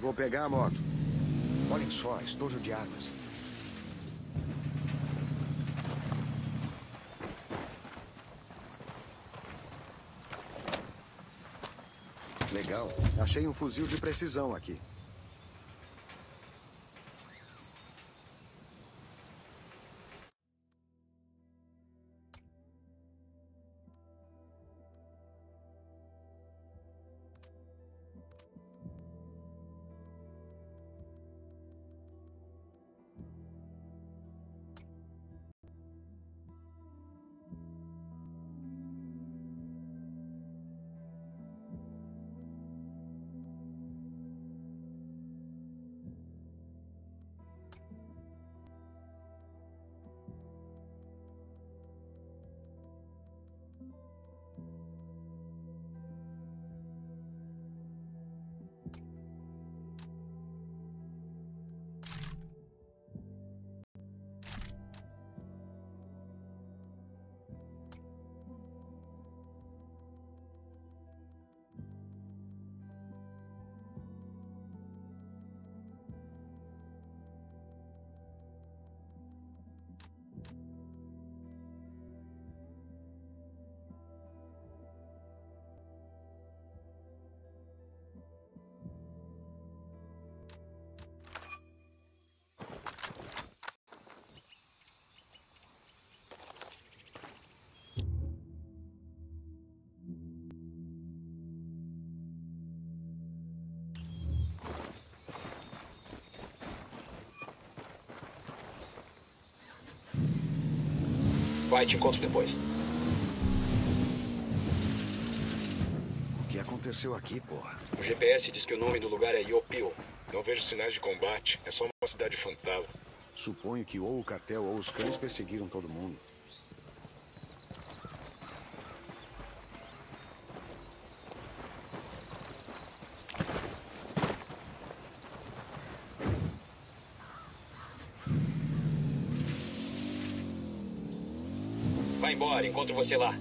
Vou pegar a moto. Olhem só, estojo de armas. Legal. Achei um fuzil de precisão aqui. Vai, te encontro depois. O que aconteceu aqui, porra? O GPS diz que o nome do lugar é Yopio. Não vejo sinais de combate. É só uma cidade fantasma. Suponho que ou o cartel ou os cães perseguiram todo mundo. Vai embora, encontro você lá.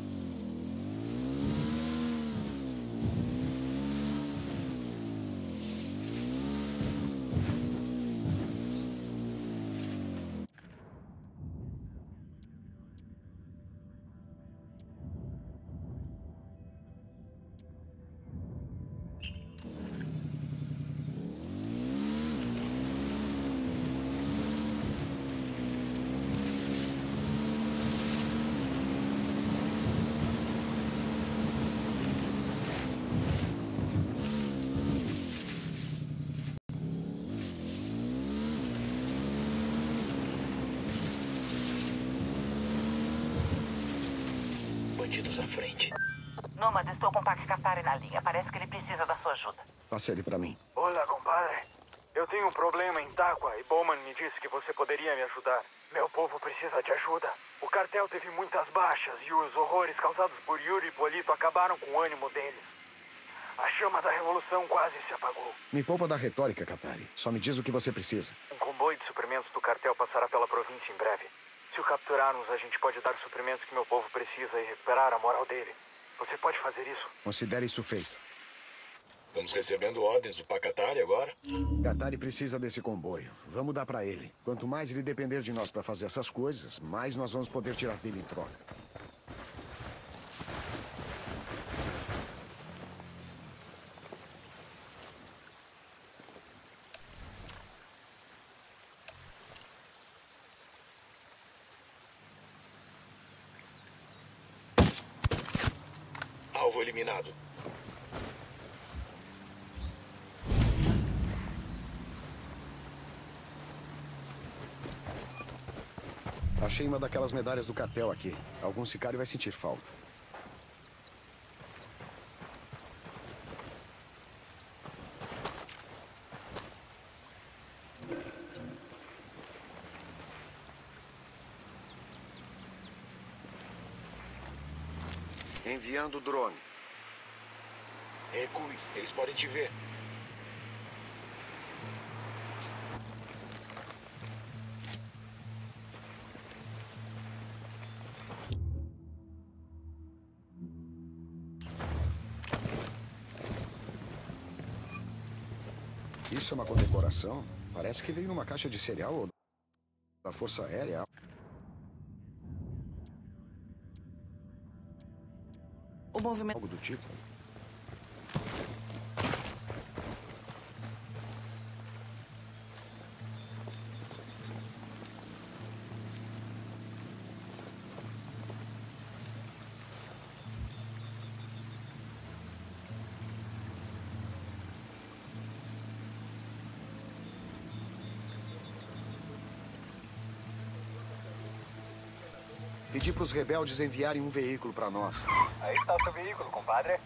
Bandidos à frente. Nomad, estou com o Pax Katari na linha. Parece que ele precisa da sua ajuda. Passe ele pra mim. Olá, compadre. Eu tenho um problema em Taqua e Bowman me disse que você poderia me ajudar. Meu povo precisa de ajuda. O cartel teve muitas baixas e os horrores causados por Yuri e Polito acabaram com o ânimo deles. A chama da revolução quase se apagou. Me poupa da retórica, Katari. Só me diz o que você precisa. Um comboio de suprimentos do cartel passará pela província em breve. Se o capturarmos, a gente pode dar os suprimentos que meu povo precisa e recuperar a moral dele. Você pode fazer isso? Considere isso feito. Vamos recebendo ordens do Pacatari agora? Katari precisa desse comboio. Vamos dar pra ele. Quanto mais ele depender de nós pra fazer essas coisas, mais nós vamos poder tirar dele em troca. Alvo eliminado. Achei uma daquelas medalhas do cartel aqui. Algum sicário vai sentir falta. Enviando drone. Recue. Eles podem te ver. Isso é uma condecoração? Parece que veio numa caixa de cereal ou da Força Aérea. O movimento. Algo do tipo. Pedi para os rebeldes enviarem um veículo para nós. Aí está o seu veículo, compadre.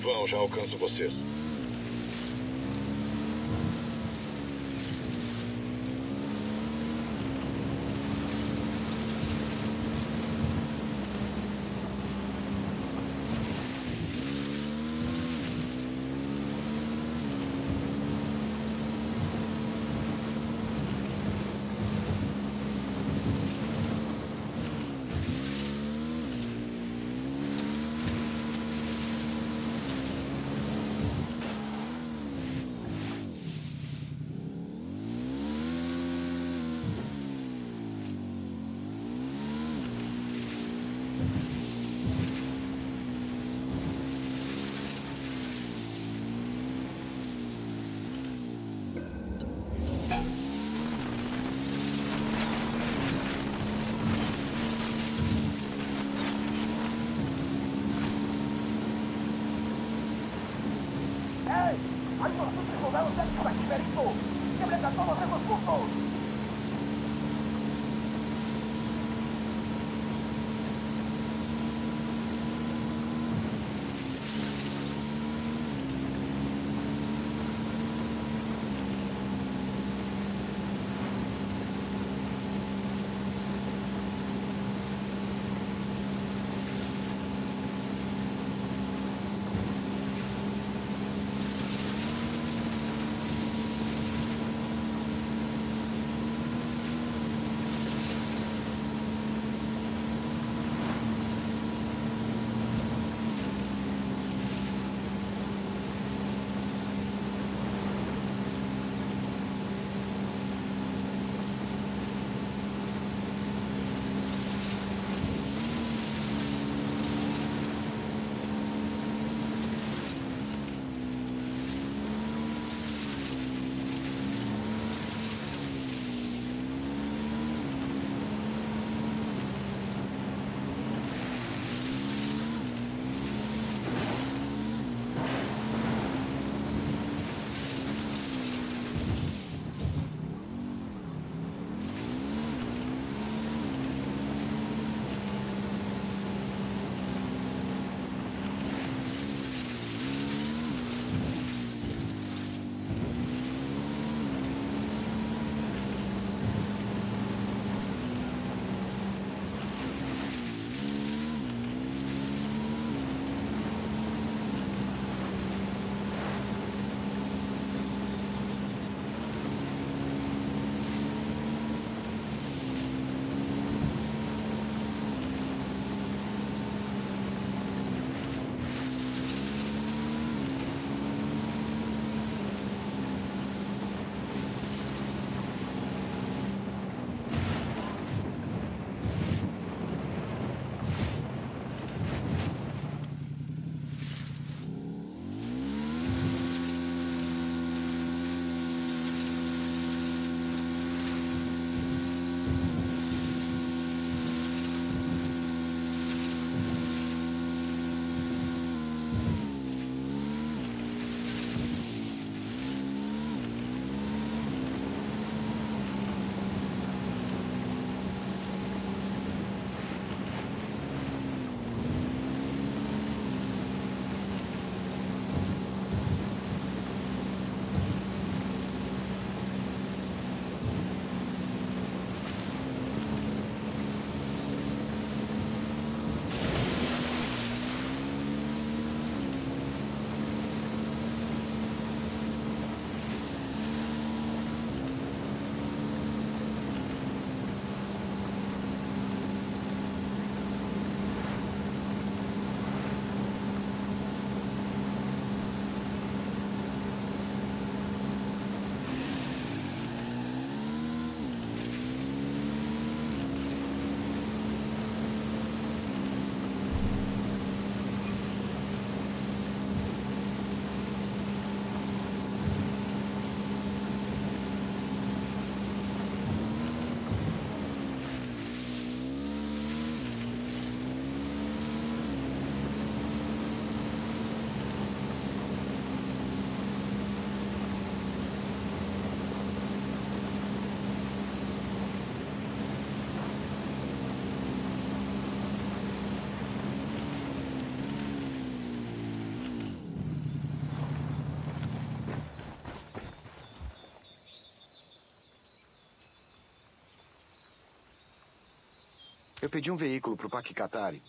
Vão, já alcanço vocês. Eu pedi um veículo pro Paquicatari.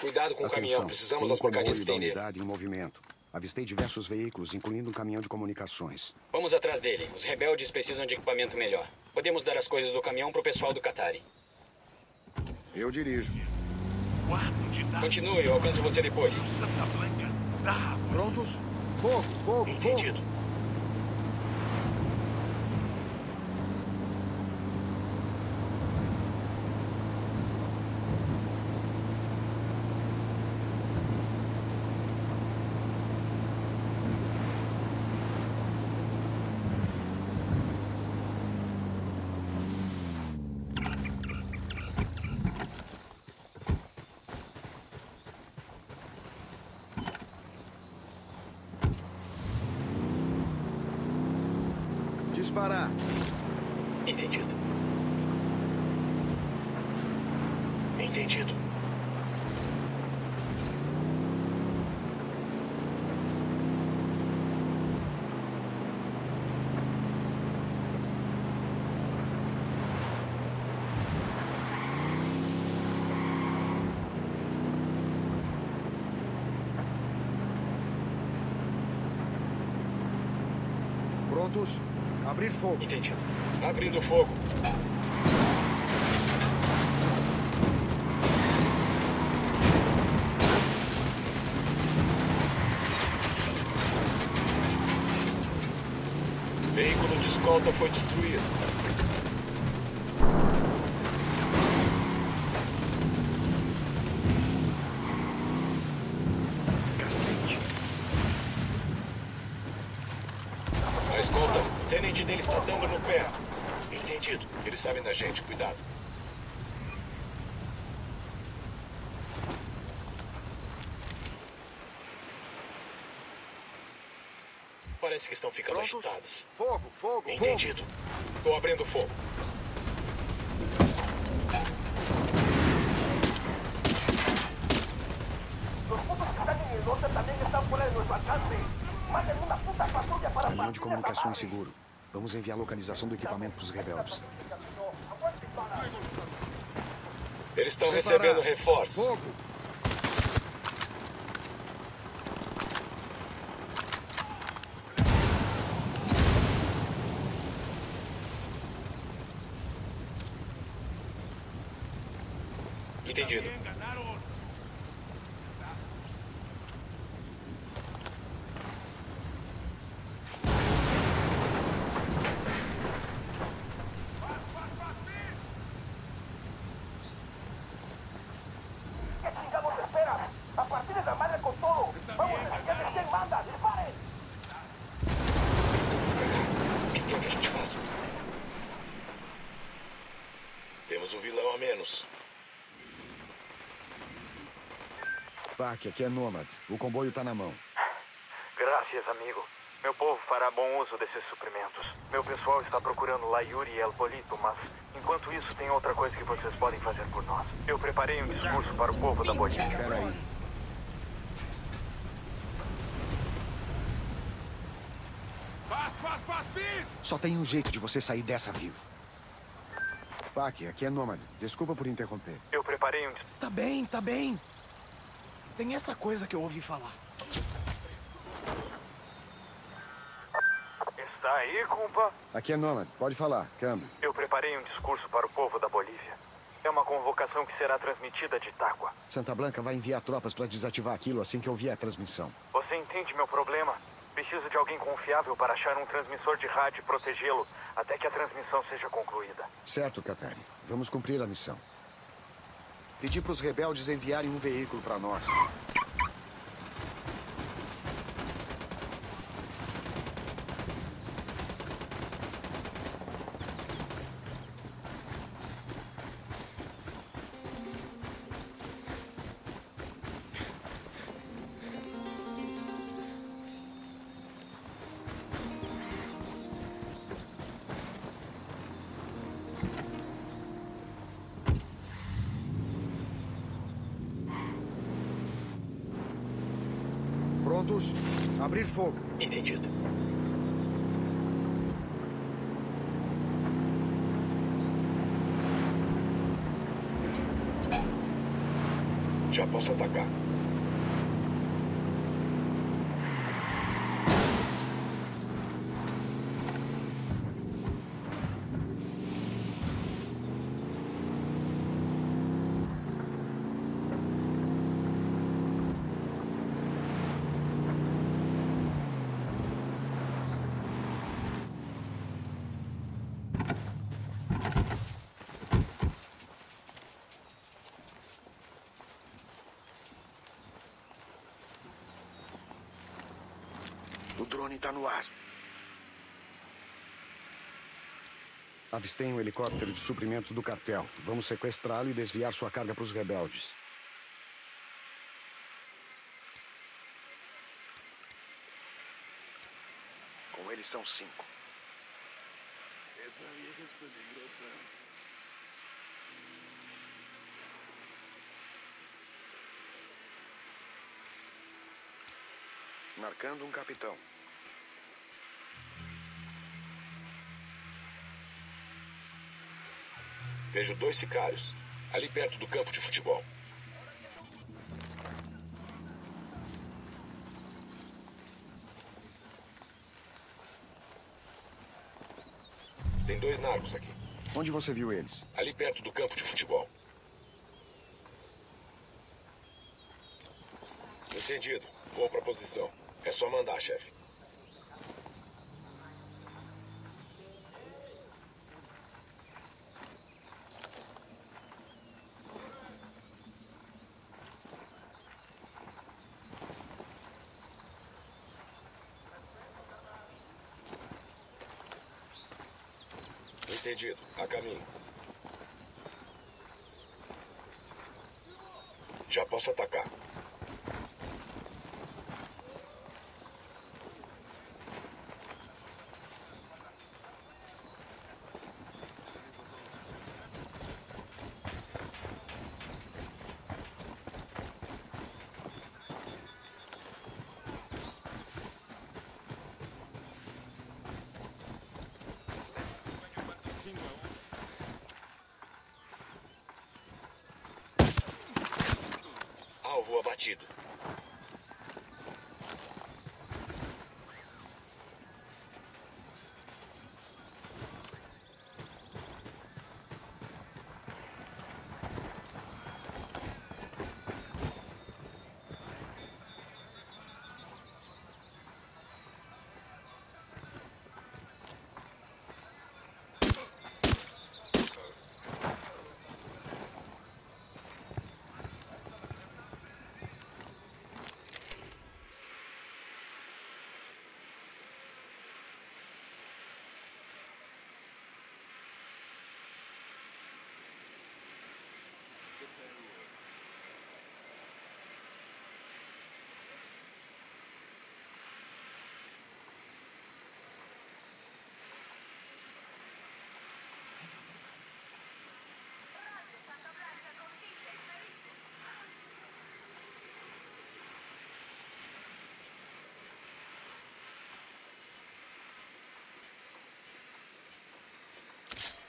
Cuidado com o Atenção, caminhão, precisamos das porcarias que tem nele. unidade em movimento. Avistei diversos veículos, incluindo um caminhão de comunicações. Vamos atrás dele. Os rebeldes precisam de equipamento melhor. Podemos dar as coisas do caminhão pro pessoal do Qatari. Eu dirijo. Continue, eu alcanço você depois. Prontos? Fogo, fogo, Entendido. fogo! Disparar. Entendido. Entendido. Prontos? Abrir fogo. Entendido. Abrindo fogo. Veículo de escolta foi destruído. Cacete. A escolta, o tenente dele está dando no pé. Da gente, cuidado. Parece que estão ficando Prontos? agitados. Fogo, fogo, fogo! Entendido. Estou abrindo fogo. Caminhão de comunicações seguro. Vamos enviar a localização do equipamento para os rebeldes. Eles estão recebendo reforços. Fogo! Entendido. Enganaram. O que quer que a gente faça? Temos um vilão a menos. Pac, aqui é Nomad. O comboio tá na mão. Graças, amigo. Meu povo fará bom uso desses suprimentos. Meu pessoal está procurando Layuri e El Polito, mas enquanto isso tem outra coisa que vocês podem fazer por nós. Eu preparei um discurso para o povo da Bolívia. Espera aí. Faz, faz, faz, bis! Só tem um jeito de você sair dessa vivo. Pac, aqui é Nomad. Desculpa por interromper. Eu preparei um Tá bem, tá bem. Tem essa coisa que eu ouvi falar. Está aí, cumpa? Aqui é Nomad. Pode falar. Câmbio. Eu preparei um discurso para o povo da Bolívia. É uma convocação que será transmitida de Táqua. Santa Blanca vai enviar tropas para desativar aquilo assim que ouvir a transmissão. Você entende meu problema? Preciso de alguém confiável para achar um transmissor de rádio e protegê-lo até que a transmissão seja concluída. Certo, Katari. Vamos cumprir a missão. Pedi para os rebeldes enviarem um veículo para nós. Prontos? Abrir fogo. Entendido. Já posso atacar. O drone tá no ar. Avistei um helicóptero de suprimentos do cartel. Vamos sequestrá-lo e desviar sua carga para os rebeldes. Com eles são cinco. Marcando um capitão. Vejo dois sicários. Ali perto do campo de futebol. Tem dois narcos aqui. Onde você viu eles? Ali perto do campo de futebol. Entendido. Vou pra posição. É só mandar, chefe. Entendido. A caminho. Já posso atacar. Alvo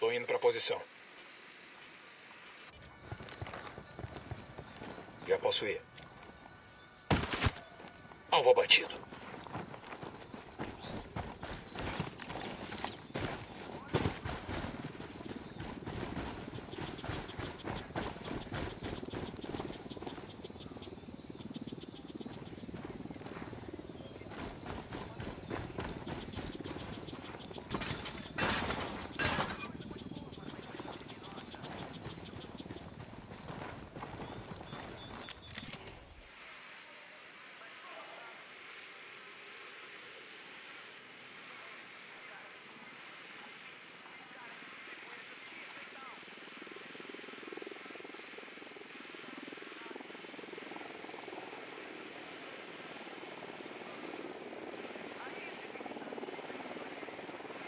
Tô indo pra posição. Já posso ir. Alvo abatido.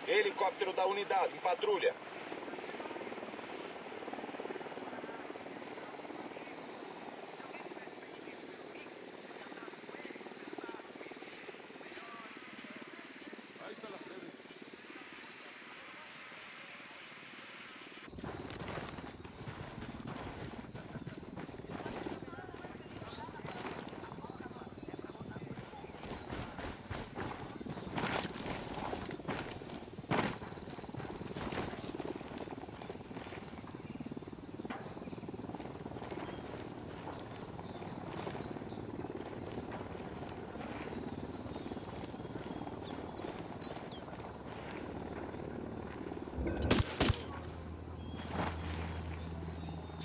Helicóptero da unidade em patrulha.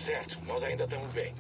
Certo, nós ainda estamos bem.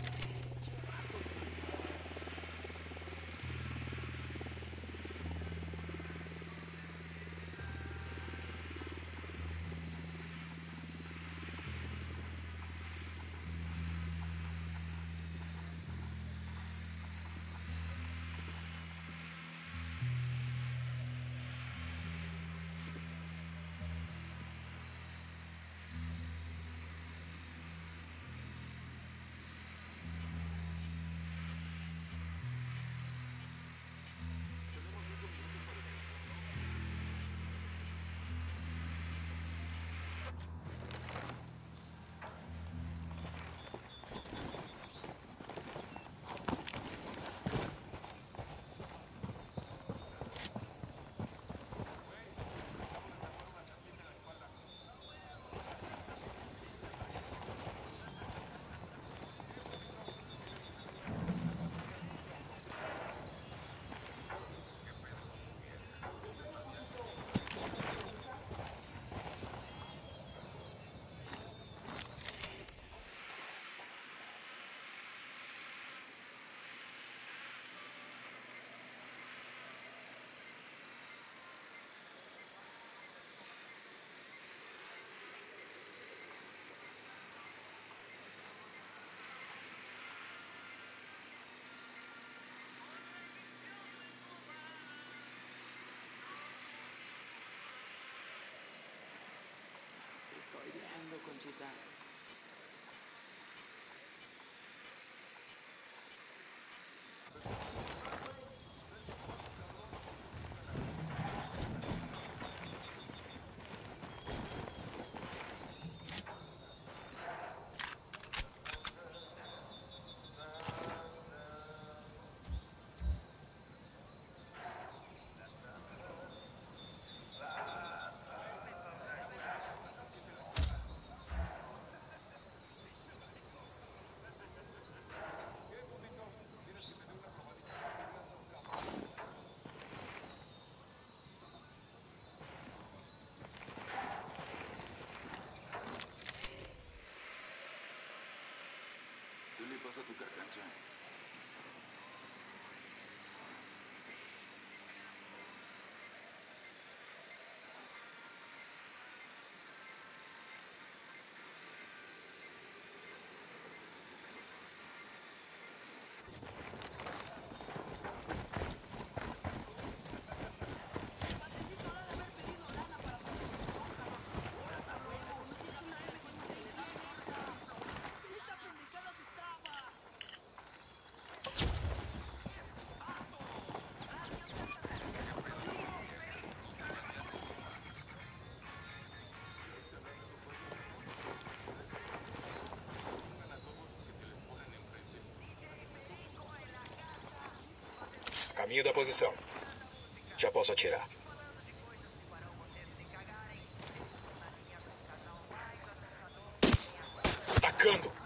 Caminho da posição. Já posso atirar. Atacando!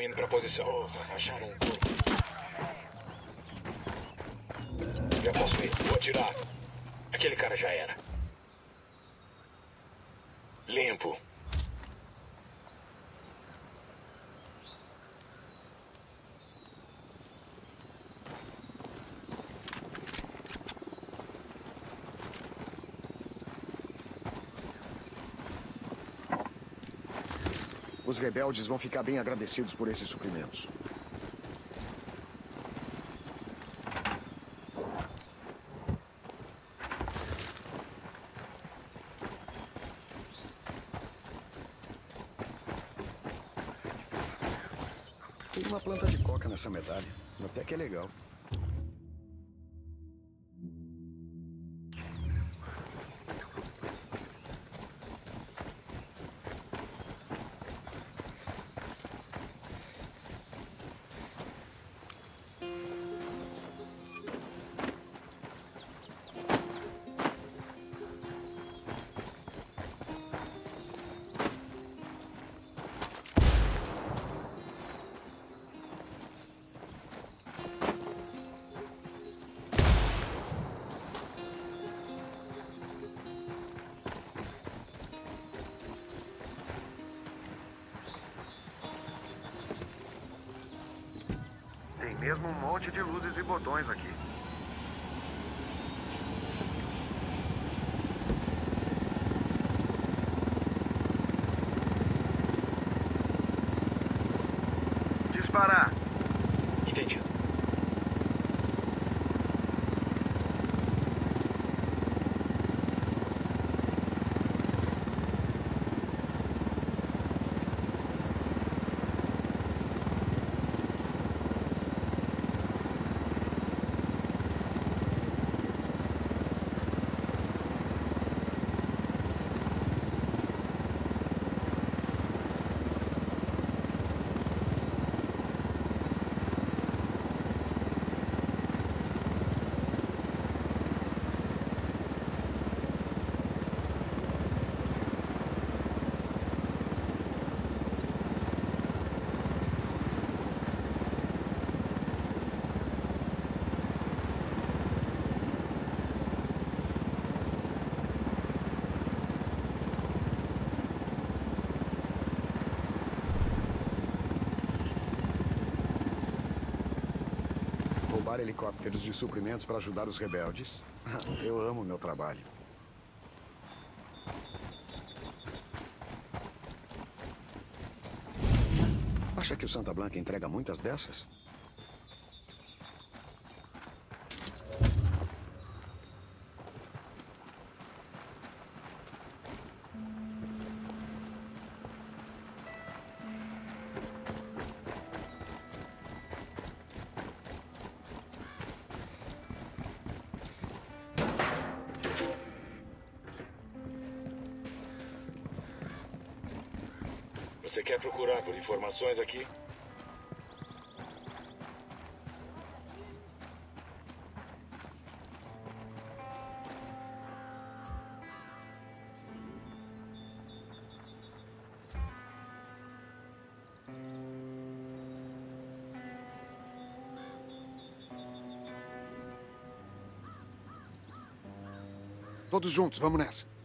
Indo pra posição. Acharam um corpo. Já posso ir. Vou atirar. Aquele cara já era. Os rebeldes vão ficar bem agradecidos por esses suprimentos. Tem uma planta de coca nessa medalha. Até que é legal. Mesmo um monte de luzes e botões aqui. Disparar. Entendido. Roubar helicópteros de suprimentos para ajudar os rebeldes. Eu amo meu trabalho. Acha que o Santa Blanca entrega muitas dessas? Você quer procurar por informações aqui? Todos juntos, vamos nessa.